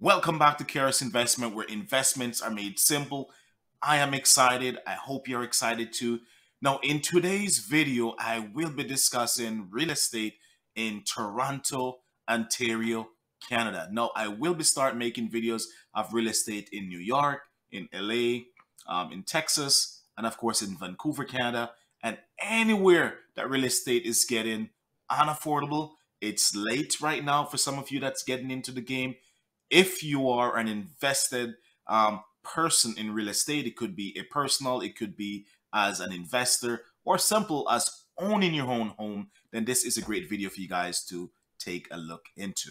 Welcome back to Keras Investment, where investments are made simple. I am excited. I hope you're excited too. Now, in today's video, I will be discussing real estate in Toronto, Ontario, Canada. Now, I will be start making videos of real estate in New York, in LA, um, in Texas, and of course in Vancouver, Canada, and anywhere that real estate is getting unaffordable. It's late right now for some of you that's getting into the game if you are an invested um, person in real estate, it could be a personal, it could be as an investor, or simple as owning your own home, then this is a great video for you guys to take a look into.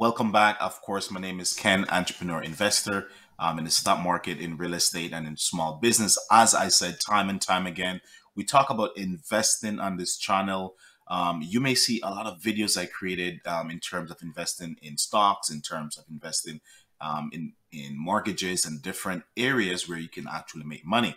Welcome back. Of course, my name is Ken, entrepreneur investor um, in the stock market, in real estate, and in small business. As I said time and time again, we talk about investing on this channel. Um, you may see a lot of videos I created um, in terms of investing in stocks, in terms of investing um, in, in mortgages and different areas where you can actually make money.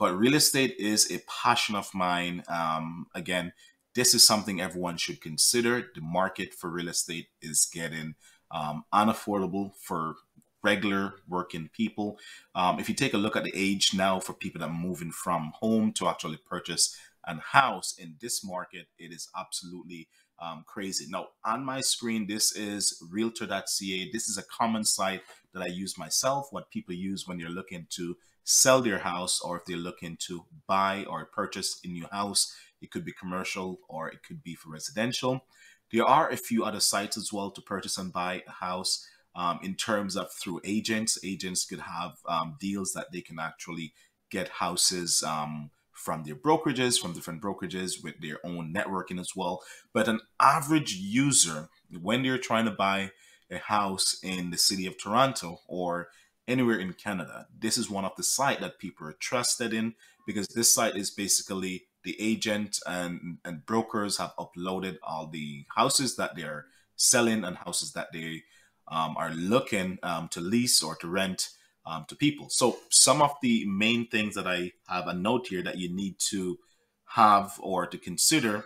But real estate is a passion of mine. Um, again, this is something everyone should consider. The market for real estate is getting um, unaffordable for regular working people. Um, if you take a look at the age now for people that are moving from home to actually purchase a house in this market, it is absolutely um, crazy. Now, on my screen, this is realtor.ca. This is a common site that I use myself, what people use when they're looking to sell their house or if they're looking to buy or purchase a new house. It could be commercial or it could be for residential. There are a few other sites as well to purchase and buy a house. Um, in terms of through agents, agents could have um, deals that they can actually get houses um, from their brokerages, from different brokerages with their own networking as well. But an average user, when they're trying to buy a house in the city of Toronto or anywhere in Canada, this is one of the site that people are trusted in because this site is basically the agent and, and brokers have uploaded all the houses that they're selling and houses that they um, are looking um, to lease or to rent um, to people. So some of the main things that I have a note here that you need to have or to consider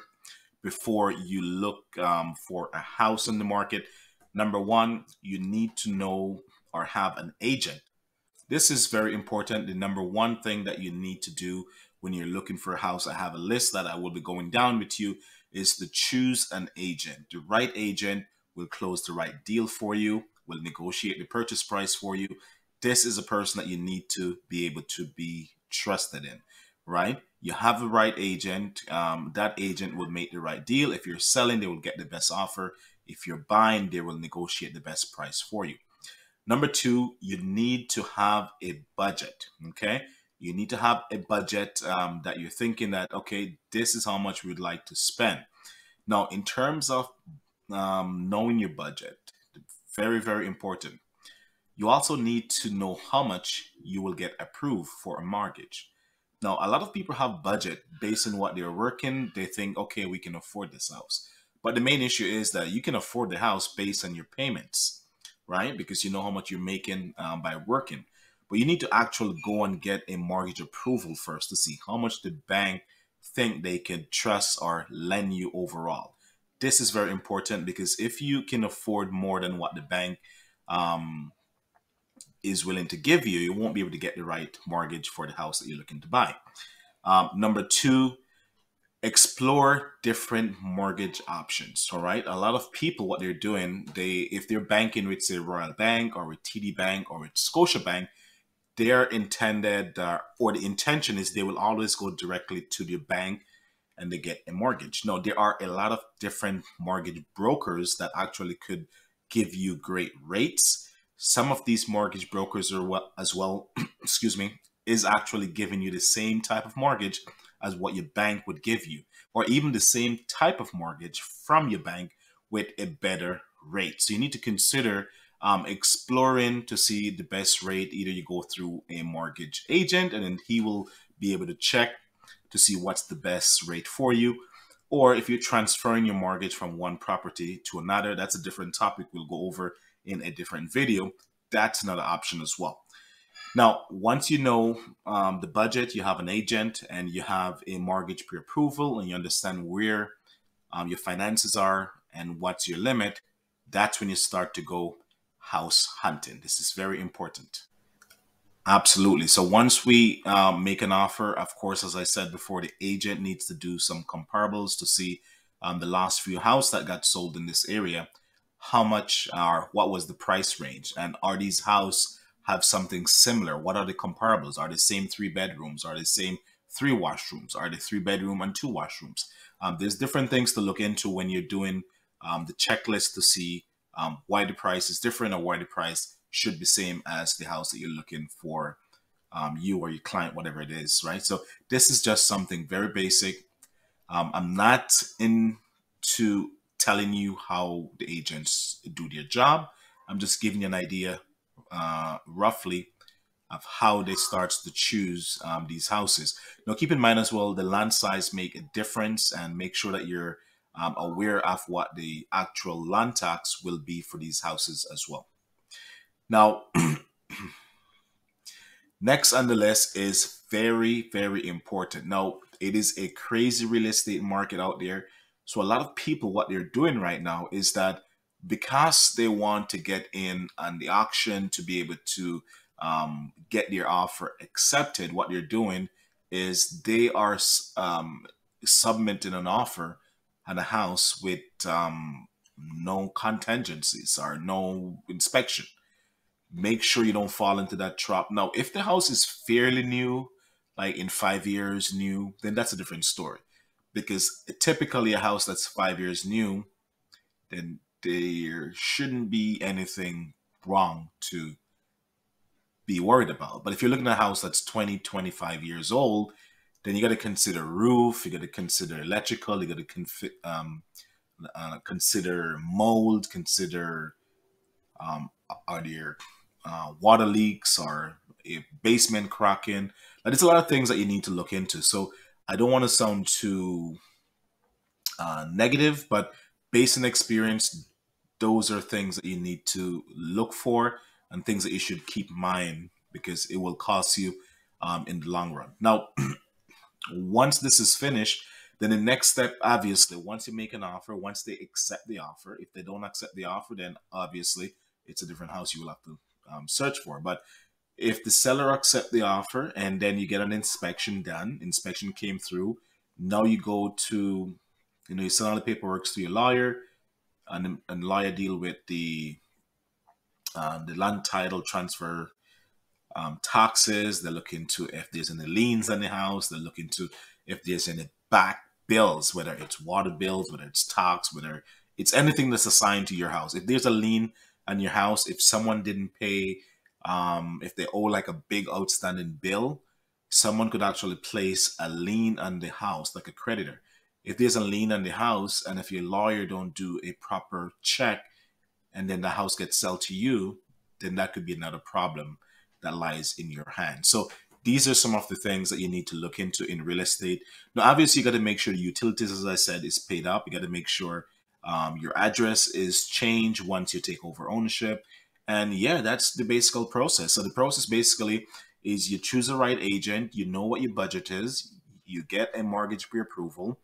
before you look um, for a house in the market. Number one, you need to know or have an agent. This is very important. The number one thing that you need to do when you're looking for a house, I have a list that I will be going down with you is to choose an agent. The right agent will close the right deal for you, will negotiate the purchase price for you. This is a person that you need to be able to be trusted in, right? You have the right agent. Um, that agent will make the right deal. If you're selling, they will get the best offer. If you're buying, they will negotiate the best price for you. Number two, you need to have a budget. Okay you need to have a budget um, that you're thinking that okay this is how much we'd like to spend. Now in terms of um, knowing your budget very very important. You also need to know how much you will get approved for a mortgage. Now a lot of people have budget based on what they're working. They think okay we can afford this house. But the main issue is that you can afford the house based on your payments right? Because you know how much you're making um, by working but you need to actually go and get a mortgage approval first to see how much the bank think they can trust or lend you overall. This is very important because if you can afford more than what the bank um, is willing to give you, you won't be able to get the right mortgage for the house that you're looking to buy. Um, number two, explore different mortgage options. All right. A lot of people, what they're doing, they if they're banking with say Royal Bank or with TD Bank or with Scotia Bank, their intended uh, or the intention is they will always go directly to the bank and they get a mortgage. No, there are a lot of different mortgage brokers that actually could give you great rates. Some of these mortgage brokers are well, as well, excuse me, is actually giving you the same type of mortgage as what your bank would give you, or even the same type of mortgage from your bank with a better rate. So you need to consider um, exploring to see the best rate. Either you go through a mortgage agent and then he will be able to check to see what's the best rate for you. Or if you're transferring your mortgage from one property to another, that's a different topic we'll go over in a different video. That's another option as well. Now, once you know um, the budget, you have an agent and you have a mortgage pre approval and you understand where um, your finances are and what's your limit, that's when you start to go house hunting. This is very important. Absolutely. So once we um, make an offer, of course, as I said before, the agent needs to do some comparables to see um, the last few houses that got sold in this area, how much are what was the price range, and are these houses have something similar? What are the comparables? Are the same three bedrooms? Are the same three washrooms? Are the three bedroom and two washrooms? Um, there's different things to look into when you're doing um, the checklist to see um, why the price is different or why the price should be same as the house that you're looking for um, you or your client, whatever it is, right? So this is just something very basic. Um, I'm not into telling you how the agents do their job. I'm just giving you an idea uh, roughly of how they start to choose um, these houses. Now, keep in mind as well, the land size make a difference and make sure that you're um, aware of what the actual land tax will be for these houses as well. Now, next on the list is very, very important. Now, it is a crazy real estate market out there. So a lot of people, what they're doing right now is that because they want to get in on the auction to be able to um, get their offer accepted, what they're doing is they are um, submitting an offer on a house with um, no contingencies or no inspection. Make sure you don't fall into that trap. Now, if the house is fairly new, like in five years new, then that's a different story. Because typically a house that's five years new, then there shouldn't be anything wrong to be worried about. But if you're looking at a house that's 20, 25 years old, then you got to consider roof, you got to consider electrical, you got to um, uh, consider mold, consider um, are there uh, water leaks or a basement cracking. Like, there's a lot of things that you need to look into. So I don't want to sound too uh, negative, but based on experience, those are things that you need to look for and things that you should keep in mind because it will cost you um, in the long run. Now, once this is finished, then the next step, obviously, once you make an offer, once they accept the offer, if they don't accept the offer, then obviously it's a different house you will have to um, search for. But if the seller accept the offer and then you get an inspection done, inspection came through, now you go to, you know, you send all the paperwork to your lawyer, and, and lawyer deal with the uh, the land title transfer um, taxes. They're looking to if there's any liens on the house. They're looking to if there's any back bills, whether it's water bills, whether it's tax, whether it's anything that's assigned to your house. If there's a lien on your house, if someone didn't pay, um, if they owe like a big outstanding bill, someone could actually place a lien on the house, like a creditor if there's a lien on the house and if your lawyer don't do a proper check and then the house gets sold to you then that could be another problem that lies in your hand. So these are some of the things that you need to look into in real estate. Now obviously you got to make sure the utilities as i said is paid up. You got to make sure um, your address is changed once you take over ownership. And yeah that's the basic process. So the process basically is you choose the right agent you know what your budget is you get a mortgage pre-approval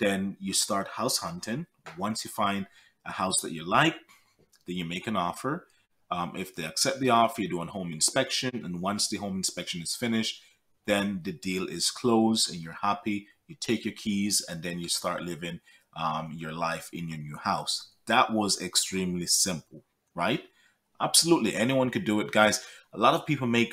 then you start house hunting. Once you find a house that you like, then you make an offer. Um, if they accept the offer, you do a home inspection. And once the home inspection is finished, then the deal is closed and you're happy. You take your keys and then you start living um, your life in your new house. That was extremely simple, right? Absolutely. Anyone could do it, guys. A lot of people make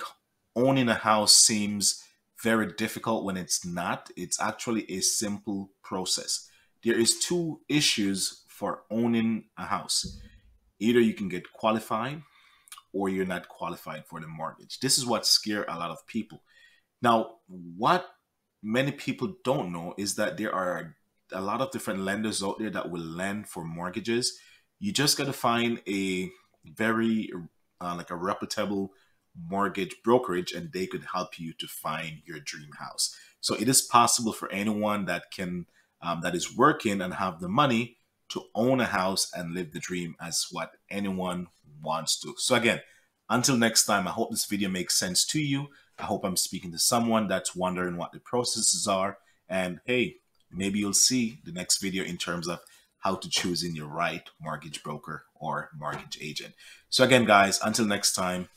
owning a house seems very difficult when it's not. It's actually a simple process. There is two issues for owning a house. Either you can get qualified or you're not qualified for the mortgage. This is what scare a lot of people. Now, what many people don't know is that there are a lot of different lenders out there that will lend for mortgages. You just got to find a very uh, like a reputable mortgage brokerage and they could help you to find your dream house. So it is possible for anyone that can um, that is working and have the money to own a house and live the dream as what anyone wants to. So again, until next time, I hope this video makes sense to you. I hope I'm speaking to someone that's wondering what the processes are. And hey, maybe you'll see the next video in terms of how to choose in your right mortgage broker or mortgage agent. So again, guys, until next time.